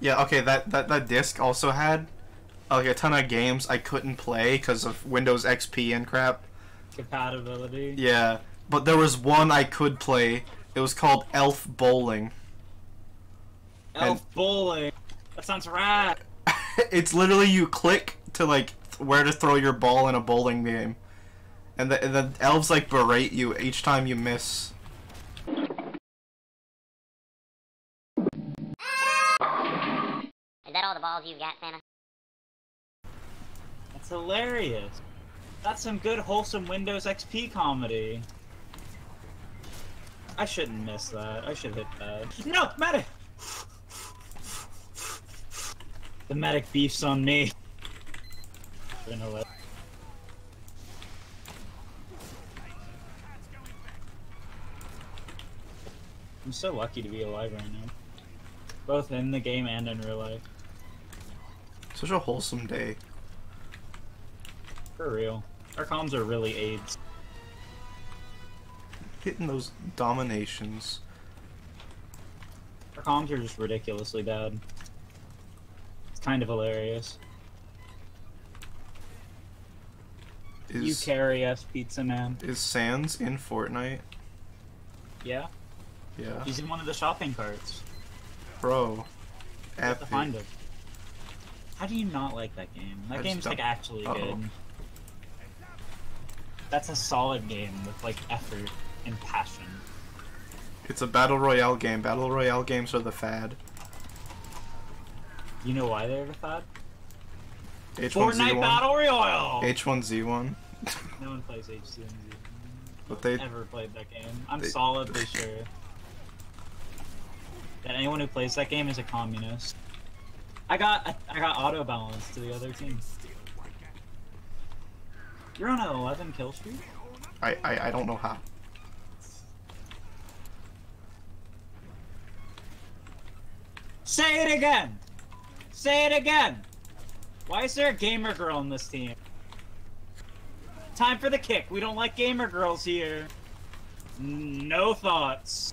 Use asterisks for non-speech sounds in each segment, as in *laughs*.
Yeah, okay, that, that, that disc also had like a ton of games I couldn't play because of Windows XP and crap. Compatibility. Yeah, but there was one I could play. It was called Elf Bowling. Elf bowling. That sounds rad. *laughs* it's literally you click to like where to throw your ball in a bowling game, and the, and the elves like berate you each time you miss. The balls you've got, Santa? That's hilarious. That's some good wholesome Windows XP comedy. I shouldn't miss that. I should hit that. No, medic. The medic beefs on me. I'm so lucky to be alive right now. Both in the game and in real life. Such a wholesome day. For real. Our comms are really AIDS. Hitting those dominations. Our comms are just ridiculously bad. It's kind of hilarious. you carry us, Pizza Man. is Sans in Fortnite? Yeah? Yeah, He's in one of the shopping carts. bro. You have to Epic. find him. How do you not like that game? That just game's like actually Uh-oh. good. That's a solid game with like effort and passion. It's a battle royale game. Battle royale games are the fad. You know why they're the fad? H1Z1. Fortnite Battle Royale! H1Z1. no one plays HCMZ. But they Ever played that game? I'm they- solidly sure that anyone who plays that game is a communist. I got I got auto balance to the other team. You're on an 11 kill streak. I, I I don't know how. Say it again. Say it again. Why is there a gamer girl in this team? Time for the kick. We don't like gamer girls here. No thoughts.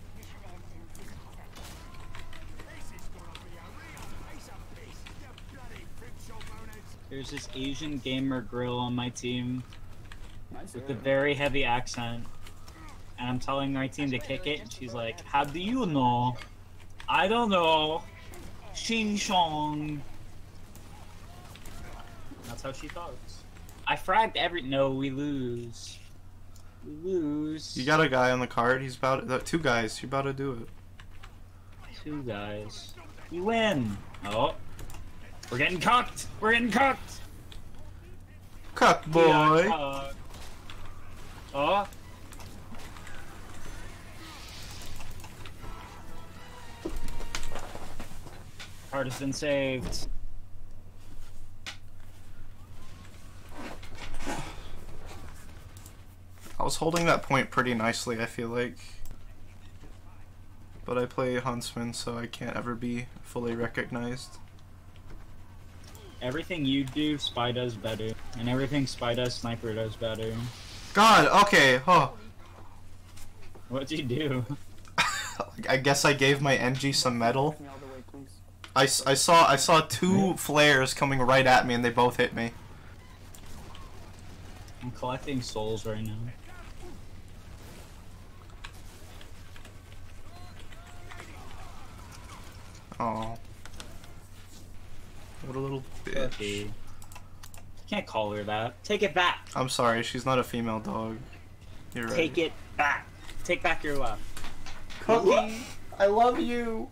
There's this Asian gamer girl on my team with a very heavy accent. And I'm telling my team to kick it, and she's like, How do you know? I don't know. Xing Shong. That's how she talks. I fragged every. No, we lose. We lose. You got a guy on the card. He's about uh, two guys. You're about to do it. two guys. We win. Oh, we're getting cocked. We're getting cocked. Cuck boy. Oh. Has been saved. I was holding that point pretty nicely. I feel like. But I play Huntsman, so I can't ever be fully recognized. Everything you do, Spy does better. And everything Spy does, Sniper does better. God. Okay. Oh. What'd you do? *laughs* I guess I gave my NG some metal. I, s- I saw I saw two flares coming right at me and they both hit me. I'm collecting souls right now. Oh. What a little Okay. bitch. Can't call her that. Take it back. I'm sorry, she's not a female dog. You're right. Take it back. Take back your love. Cookie, I love you.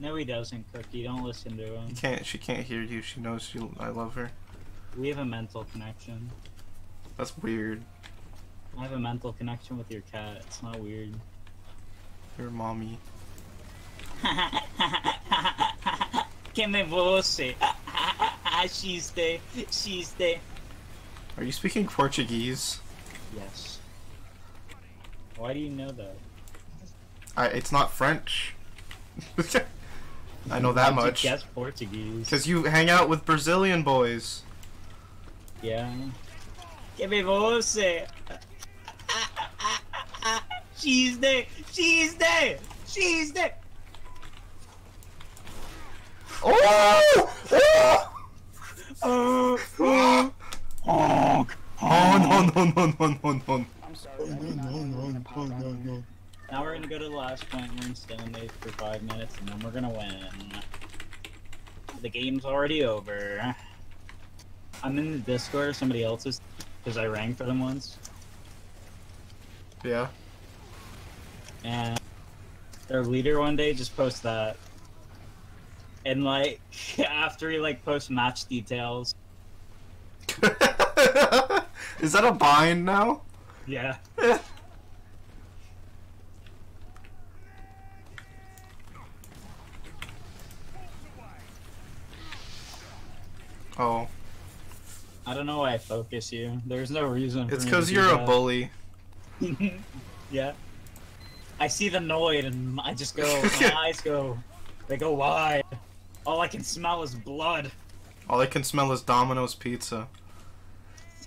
No, he doesn't, Cookie. Don't listen to him. You can't. She can't hear you. She knows you. I love her. We have a mental connection. That's weird. I have a mental connection with your cat. It's not weird. Your mommy. *laughs* que me você. She's there. Are you speaking Portuguese? Yes. Why do you know that? I, it's not French. *laughs* I know that How'd you much. Guess Portuguese. Because you hang out with Brazilian boys. Yeah. Que me você. She's *laughs* there. She's there. She's there. Oh! Oh, oh, honk, Oh no no no no no no! I'm sorry. I did not know you were gonna. Now we're gonna go to the last point. We're in stalemate for five minutes, and then we're gonna win. The game's already over. I'm in the Discord of somebody else's because I rang for them once, Yeah. and their leader one day just posts that, and like *laughs* after he like posts match details, *laughs* Is that a bind now? yeah, *laughs* Oh, I don't know why I focus you. There's no reason. It's because you're a that. bully. yeah. I see the Noid and I just go, my eyes go, they go wide. All I can smell is blood. All I can smell is Domino's pizza.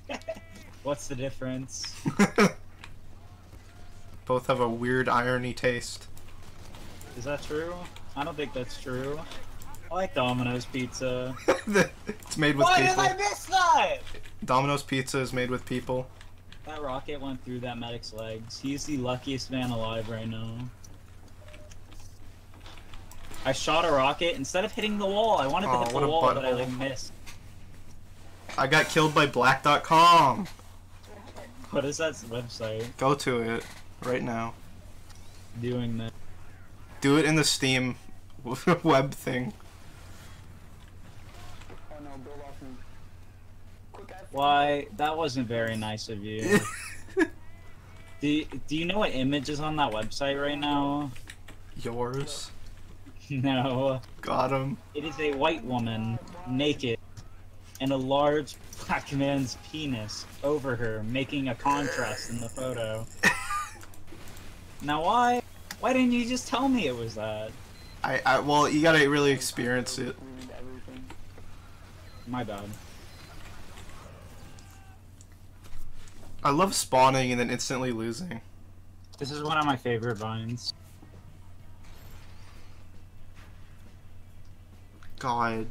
*laughs* What's the difference? *laughs* Both have a weird irony taste. Is that true? I don't think that's true. I like Domino's pizza. *laughs* it's made with people. Why did. I miss that? Domino's pizza is made with people. That rocket went through that medic's legs. He's the luckiest man alive right now. I I shot a rocket instead of hitting the wall. I wanted to Oh, hit the wall, but I like missed. I got killed by Black.com. What is that website Go to it right now. doing that? Do it in the Steam *laughs* web thing. Oh no, build off me. Quick ass. Why? That wasn't very nice of you. *laughs* do, do you know what image is on that website right now? Yours. *laughs* No. Uh, Got him. It is a white woman, naked, and a large black man's penis over her, making a contrast in the photo. Now why? Why didn't you just tell me it was that? I, I well, you gotta really experience it. My bad. I love spawning and then instantly losing. This is one of my favorite vines. God.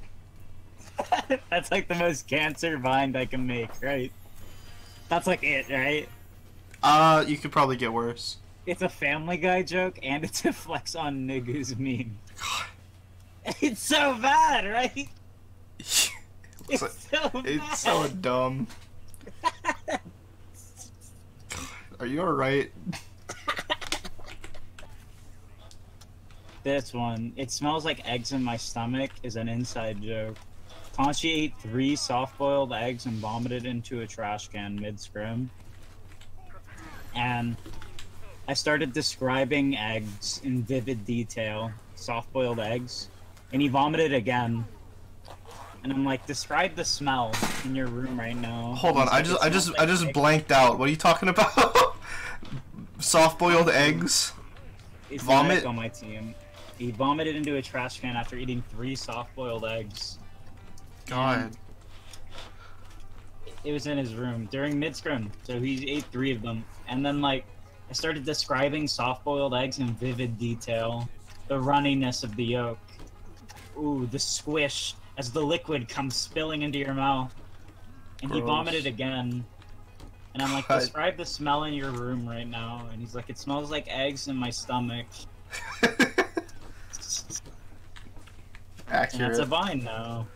*laughs* That's like the most cancer vine I can make, right? That's like it, right? Uh, you could probably get worse. It's a Family Guy joke and it's a flex on niggas meme. God. *laughs* It's so bad, right? *laughs* it's, It's like- so bad. it's so dumb. Are you alright? This one, it smells like eggs in my stomach, is an inside joke. Conchi ate three soft-boiled eggs and vomited into a trash can mid-scrim. And I started describing eggs in vivid detail, soft-boiled eggs, and he vomited again. And I'm like, describe the smell in your room right now. Hold on, he's I just, I just smells I just eggs." blanked out. What are you talking about? *laughs* Soft boiled eggs? The Vomit? on my team. He vomited into a trash can after eating three soft-boiled eggs. God. It was in his room during mid scrim, so he ate three of them. And then, like, I started describing soft boiled eggs in vivid detail. The runniness of the yolk. Ooh, the squish as the liquid comes spilling into your mouth. And he vomited again. And I'm like, describe the smell in your room right now. And he's like, it smells like eggs in my stomach. *laughs* And that's Accurate. a vine now.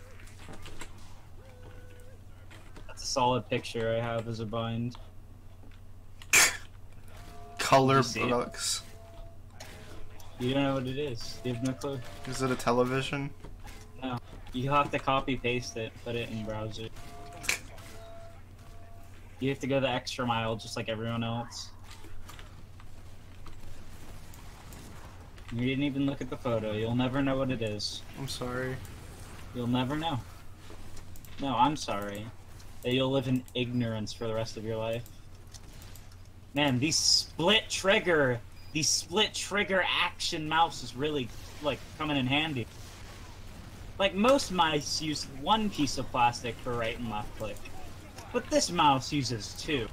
That's a solid picture I have as a bind. *laughs* Color You see it? books. You don't know what it is. You have no clue. Is it a television? No. You have to copy paste it, put it in browser. You have to go the extra mile just like everyone else. You didn't even look at the photo. You'll never know what it is. I'm sorry. You'll never know. No, I'm sorry. That you'll live in ignorance for the rest of your life. Man, these split trigger, these split trigger action mouse is really like coming in handy. Like most mice use one piece of plastic for right and left click, but this mouse uses two.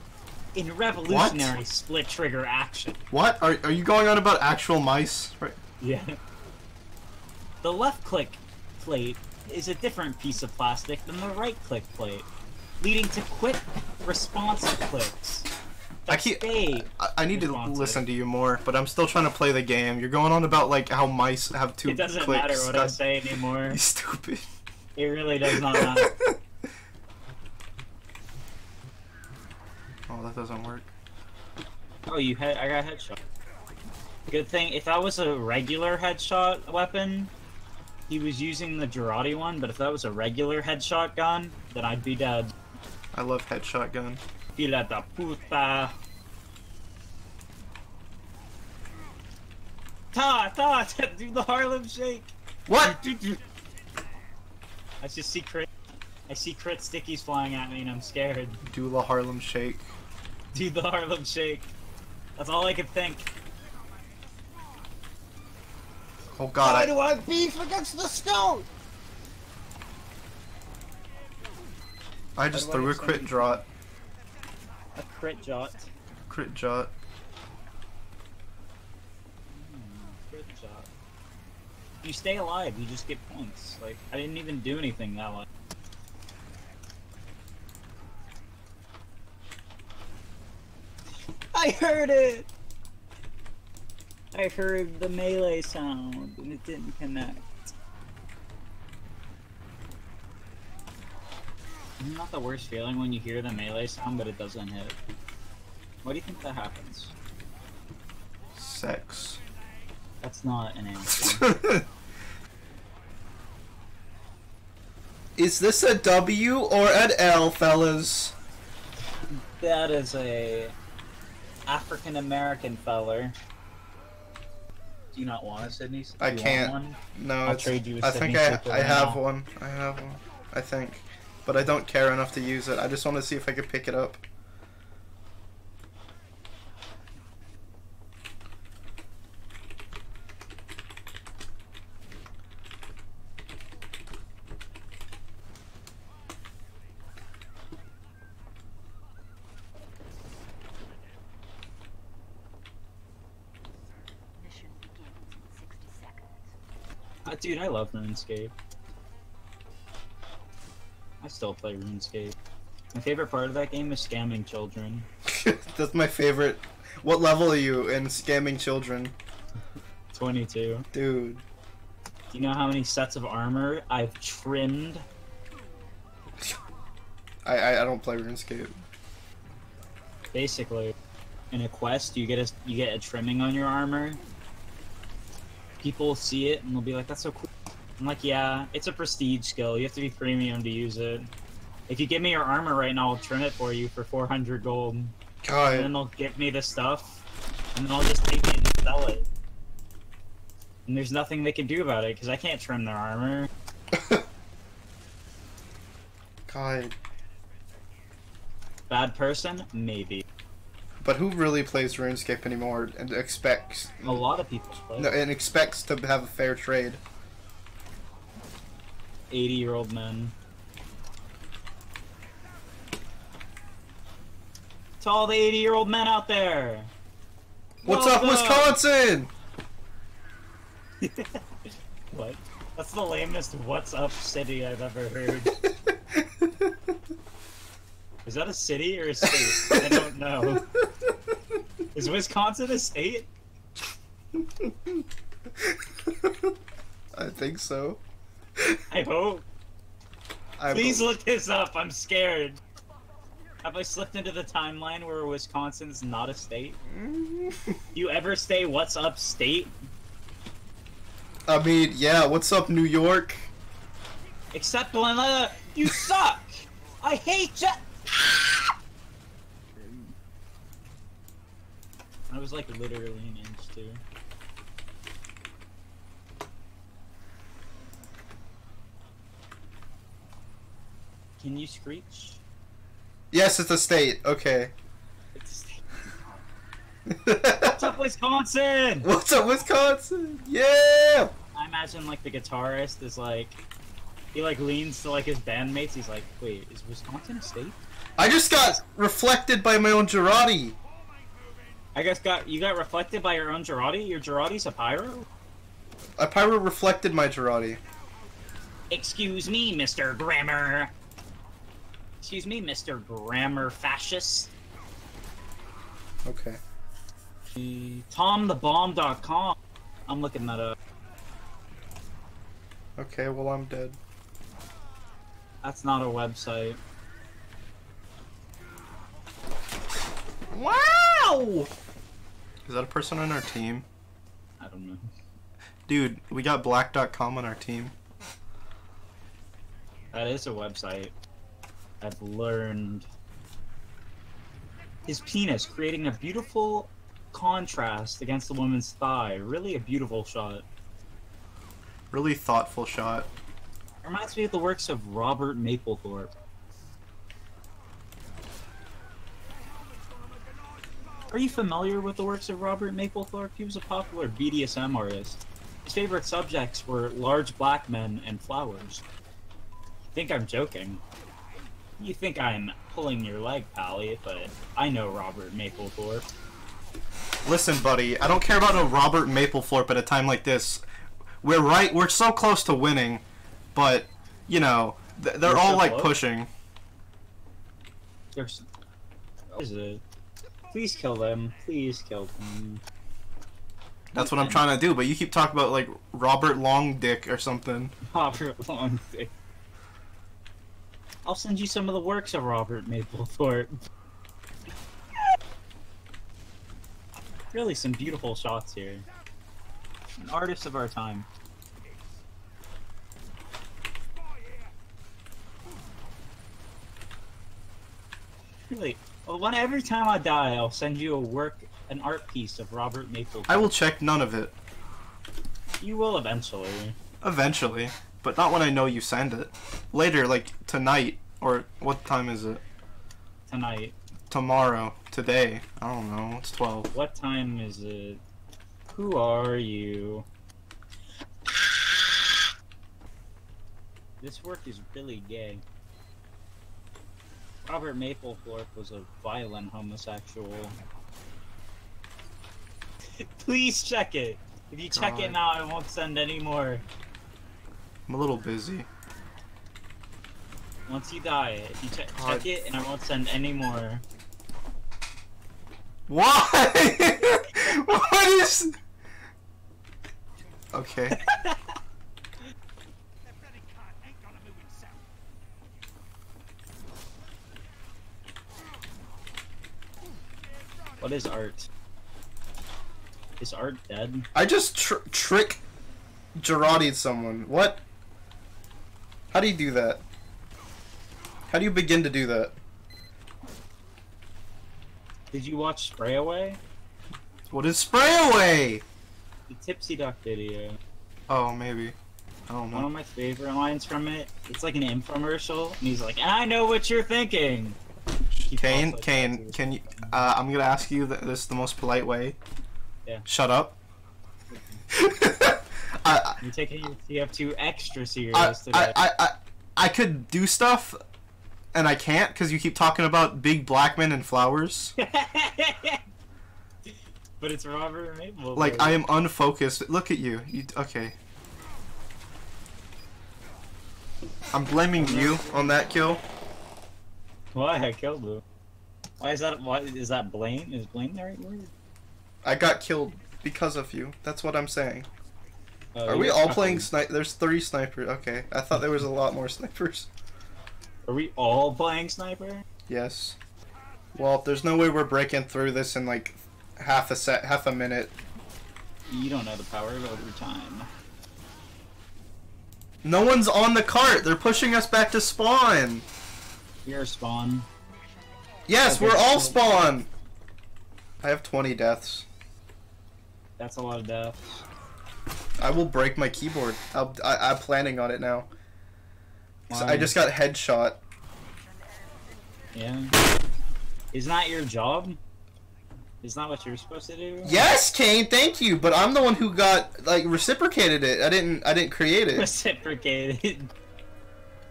In revolutionary split trigger action. What? Are, are you going on about actual mice? Right. Yeah. The left click plate is a different piece of plastic than the right click plate, leading to quick, responsive clicks. I keep- I, I need to listen to you more, but I'm still trying to play the game. You're going on about like how mice have two It doesn't clicks. matter what I say anymore. You *laughs* stupid. It really does not matter. *laughs* oh, that doesn't work. Oh, you had I got headshot. Good thing if that was a regular headshot weapon, he was using the Jarate one. But if that was a regular headshot gun, then I'd be dead. I love headshot gun. Fila da puta. Ta ta do the Harlem Shake. What? I just see crit. I see crit stickies flying at me and I'm scared. Do the Harlem Shake. Do the Harlem Shake. That's all I could think. Oh God, I, do I beef against the stone? I just Why do I threw a crit many- drop. A crit jot. Crit jot. Crit shot. You stay alive, you just get points. Like, I didn't even do anything that way. *laughs* I heard it! I heard the melee sound and it didn't connect. Isn't that the worst feeling when you hear the melee sound but it doesn't hit? Why do you think that happens? Sex. That's not an *laughs* answer. Is this a W or an L, fellas? That is a African American feller. Do you not want a Sydney? Do I can't. one? No, I'll it's- trade you a I Sydney think I, I have now. one. I have one. I think. But I don't care enough to use it. I just want to see if I could pick it up. Dude, I love RuneScape. I still play RuneScape. My favorite part of that game is scamming children. *laughs* That's my favorite. What level are you in scamming children? 22. Dude. Do you know how many sets of armor I've trimmed? *laughs* I, I, I don't play RuneScape. Basically, in a quest, you get a you get a trimming on your armor. People see it and they'll be like, "That's so cool." I'm like, "Yeah, it's a prestige skill. You have to be premium to use it. If you give me your armor right now, I'll trim it for you for 400 gold, and then they'll give me the stuff, and then I'll just take it and sell it." And there's nothing they can do about it because I can't trim their armor. *laughs* God. Bad person, maybe. But who really plays RuneScape anymore and expects A lot of people play. no, and expects to have a fair trade? 80 year old men. To all the 80 year old men out there! What's Well up, done. Wisconsin? *laughs* what? That's the lamest what's up city I've ever heard. *laughs* Is that a city or a state? I don't know. Is Wisconsin a state? I think so. I hope. I Please look this up, I'm scared. Have I slipped into the timeline where Wisconsin's not a state? *laughs* You ever stay what's up state? I mean, yeah. What's up, New York? Except when uh, you suck. I hate you. I was like literally an inch too. Can you screech? Yes, it's a state. Okay. It's *laughs* What's up, Wisconsin? What's up, Wisconsin? Yeah. I imagine like the guitarist is like, he like leans to like his bandmates. He's like, wait, is Wisconsin a state? I just got reflected by my own Jarate. I guess got you got reflected by your own Jarate. Your Jarate's a pyro. A pyro reflected my Jarate. Excuse me, Mr. Grammar. Excuse me, Mr. Grammar Fascist. Okay. TomTheBomb.com. I'm looking that up. Okay, well I'm dead. That's not a website. Wow! Is that a person on our team? I don't know. Dude, we got black.com on our team. That is a website. I've learned. His penis creating a beautiful contrast against the woman's thigh. Really a beautiful shot. Really thoughtful shot. Reminds me of the works of Robert Mapplethorpe. Are you familiar with the works of Robert Mapplethorpe? He was a popular BDSM artist. His favorite subjects were large black men and flowers. You think I'm joking? You think I'm pulling your leg, Pally, but I know Robert Mapplethorpe. Listen, buddy, I don't care about a Robert Mapplethorpe at a time like this. We're right, we're so close to winning, but, you know, th- they're You're all so like close? pushing. There's... What is it? Please kill them. Please kill them. That's what I'm trying to do, but you keep talking about like Robert Long Dick or something. Robert Long Dick. I'll send you some of the works of Robert Mapplethorpe. really, some beautiful shots here. An artist of our time. Really, well, when every time I die, I'll send you a work, an art piece of Robert Mapplethorpe. I will check none of it. You will eventually. Eventually. But not when I know you send it. Later, like tonight, or what time is it? Tonight. Tomorrow. Today. I don't know. It's 12. What time is it? Who are you? This work is really gay. Robert Mapplethorpe was a violent homosexual. *laughs* Please check it. If you check it now, I won't send any more. I'm a little busy. Once you die, if you check God. check it, and I won't send any more. Why? *laughs* what is... Okay. *laughs* What is art? Is art dead? I just tr- trick Jarated someone. What? How do you do that? How do you begin to do that? Did you watch Spray Away? What is spray away? The Tipsy Duck video. Oh, maybe. I don't One of my favorite lines from it. It's like an infomercial, and he's like, "I know what you're thinking." He Kane, like Kane, that, can you? Uh, I'm gonna ask you th- this the most polite way. Yeah. Shut up. *laughs* I, You're taking your TF2 extra serious I, today. I, I, I, I could do stuff, and I can't because you keep talking about big black men and flowers. *laughs* but it's Robert Maple. Like I am unfocused. Look at you. You okay? I'm blaming you on that kill. Why I killed him? Why is that? Why is that blame? Is blame the right word? I got killed because of you. That's what I'm saying. Uh, Are we all fucking- playing sniper? There's three snipers. Okay, I thought there was a lot more snipers. Are we all playing sniper? Yes. Well, there's no way we're breaking through this in like half a set, half a minute. You don't know the power of overtime. No one's on the cart. They're pushing us back to spawn. You're spawn. Yes, we're all spawn. I have 20 deaths. That's a lot of deaths. I will break my keyboard. I'll, I, I'm planning on it now. I just got headshot. Yeah. Isn't that your job? Isn't that what you're supposed to do? Yes, Kane, thank you. But I'm the one who got like reciprocated it. I didn't. I didn't create it. *laughs* Reciprocated.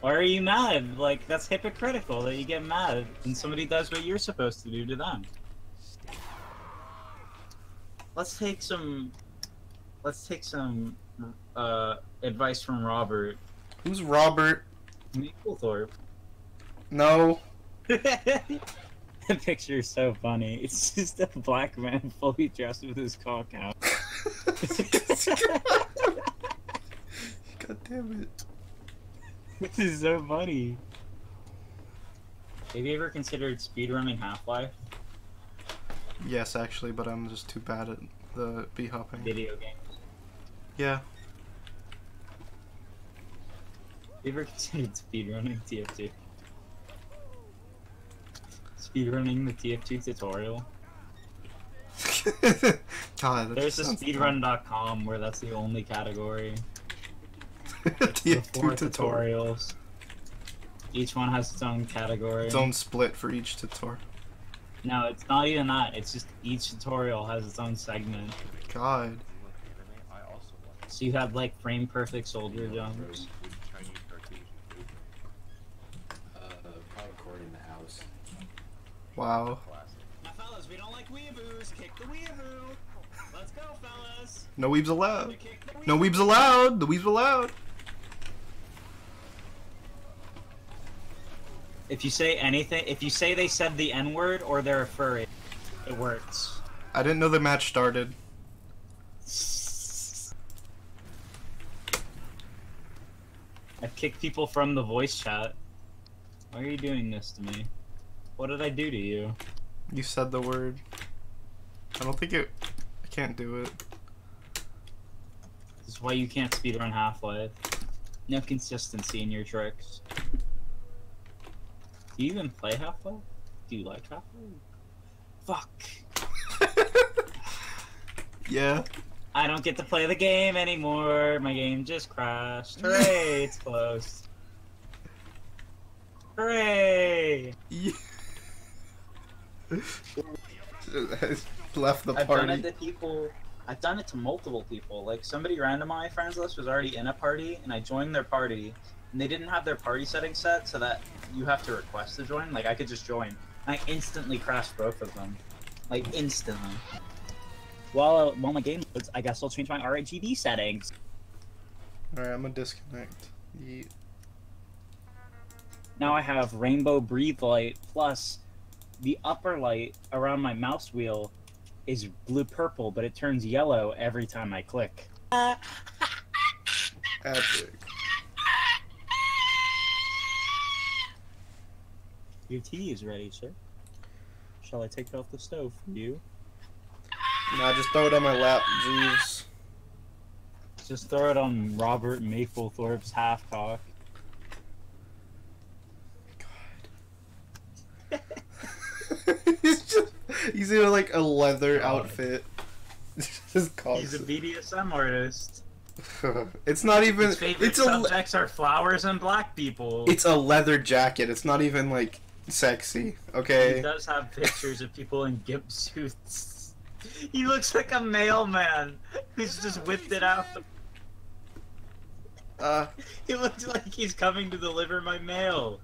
Why are you mad? Like, that's hypocritical that you get mad when somebody does what you're supposed to do to them. Let's take some. Let's take some uh, advice from Robert. Who's Robert? Mapplethorpe. No. *laughs* the picture is so funny. It's just a black man fully dressed with his cock out. *laughs* *laughs* God damn it. *laughs* this is so funny. Have you ever considered speedrunning Half-Life Yes, actually, but I'm just too bad at the B-hopping. video games? Yeah. Have you ever considered speedrunning TF2? Speedrunning the TF2 tutorial? *laughs* God, There's a sounds speedrun.com where that's the only category. *laughs* dumb. The four TF2 tutorials. Each one has its own category. Its own split for each tutorial. No, it's not even that. It's just each tutorial has its own segment. God. So you have like frame perfect soldier jumps. Uh, probably Cory in the house. Wow. Now, fellas, we don't like weeaboos. Kick the weeaboo. Let's go, fellas. No weebs allowed. Kick the No weebs allowed. The weebs allowed. If you say anything, if you say they said the N word or they're a furry, it works. I didn't know the match started. I've kicked people from the voice chat. Why are you doing this to me? What did I do to you? You said the word. I don't think it. I can't do it. This is why you can't speedrun Half-Life. No consistency in your tricks. Do you even play Half-Life? Do you like Half-Life? Fuck. *laughs* Yeah. I don't get to play the game anymore. My game just crashed. Hooray, *laughs* it's closed. Hooray! Yeah. *laughs* Left the I've done it to people. I've done it to multiple people. Like somebody random on my friends list was already in a party, and I joined their party, and they didn't have their party settings set so that you have to request to join. Like I could just join. I instantly crashed both of them, like instantly. While while my game loads, I guess I'll change my RGB settings. Alright, I'm gonna disconnect. Yeet. Now I have rainbow breathe light plus the upper light around my mouse wheel is blue purple, but it turns yellow every time I click. Uh... *laughs* Epic. Your tea is ready, sir. Shall I take it off the stove for you? No, just throw it on my lap, Jeeves. Just throw it on Robert Mapplethorpe's half cock. *laughs* he's just he's in like a leather outfit. *laughs* just He's a. BDSM artist. *laughs* it's not even His favorite it's a le- subjects are flowers and black people. it's a leather jacket. It's not even like sexy. Okay. He does have pictures of people in gimp suits. He looks like a mailman who's just whipped it out. Uh, He looks like he's coming to deliver my mail.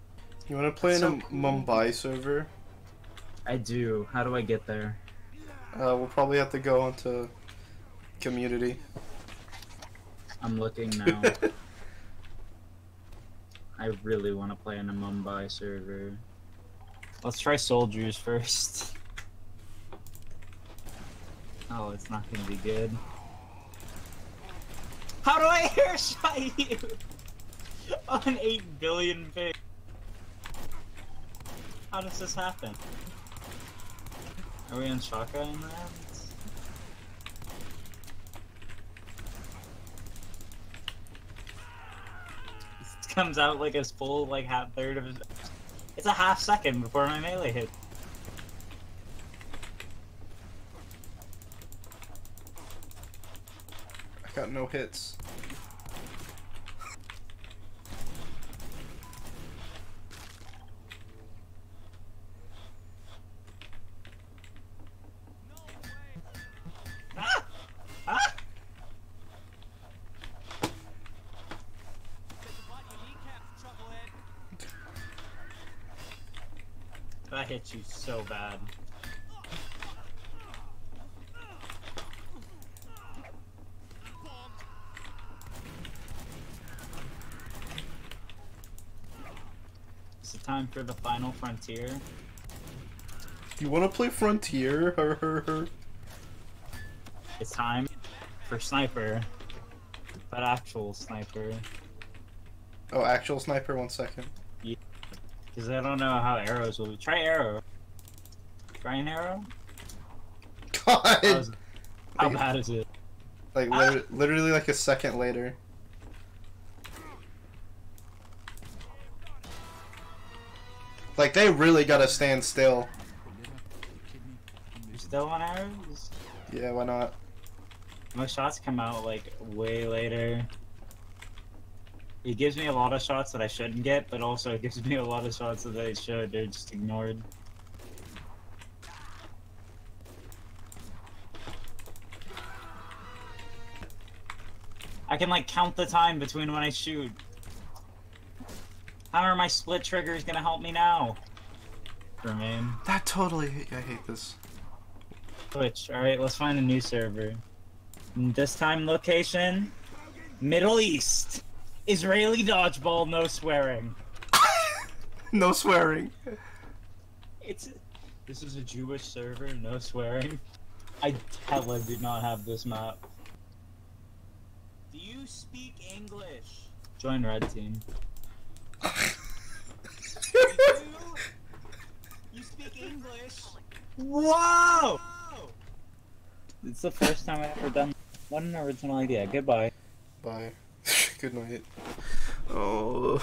you want to play in So a cool. Mumbai server? I do. How do I get there? Uh, we'll probably have to go into community. I'm looking now. *laughs* I really want to play in a Mumbai server. Let's try soldiers first. Oh, it's not gonna be good. How do I airshot you? *laughs* On 8 billion ping. How does this happen? Are we on shotgun rounds? It comes out like a full like half third of. It's a half second before my melee hit. I got no hits. Ah! Ah! That hit you so bad. Is it time for the final frontier? You want to play Frontier? Her, her, her. It's time for sniper. But actual sniper. Oh, actual sniper. One second. Because I don't know how arrows will be. Try arrow. Try an arrow? God. how bad is it? Like liter- literally like a second later. Like they really gotta stand still. You still on arrows? Yeah, why not? My shots come out like way later. It gives me a lot of shots that I shouldn't get, but also it gives *laughs* me a lot of shots that I should. They're just ignored. I can like count the time between when I shoot. How are my split triggers gonna help me now? Remain. That totally. I hate this. Twitch. Alright, let's find a new server. And This time location Middle East. Israeli dodgeball, no swearing. *laughs* No swearing. It's this is a Jewish server, no swearing. I hella do not have this map. Do you speak English? Join red team. You? *laughs* You speak English? Whoa! It's the first time I've ever done. What an original idea. Goodbye. Bye. Good night. Oh.